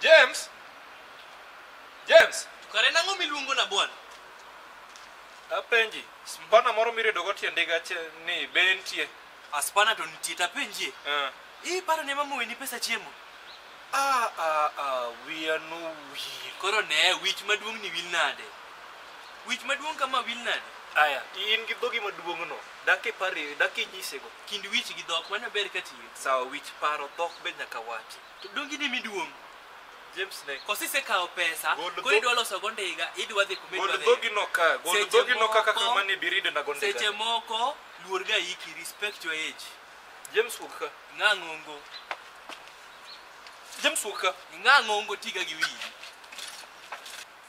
James. James. Kare nang'o miluongo na bwana? Apenji, spana moro miredo go tie ndiga che ni be entie. Aspana to nitie tapenjie. Eh. Ii paro ne mama weni pesa chiemo. Ah ah ah, wiya no wil. Koro ne wich maduong' ni wil nade? Wich maduong' kama wil nade? Aya, in gi dhogi maduong' no. Dak ipar e- dak inyisego. Kind wich gi dhok, mane ber ka tiyo. Sawa wich paro dhok be nyaka wachi. To donge in emiduong'? James ne. Koso isekawo pesa, Gol koro dhok- idwa loso go ndiga, idwa dhi kuma idwa Gol dhiye. dhogi no ka, gol Seche dhogi no ka kaka moko- mane birido na gonde. Seche moko, luor ga iki, respect your age. James wuok ka. Ng'a ng'ongo. James wuok ka. Ng'a ng'ongo tiga gi wiyi.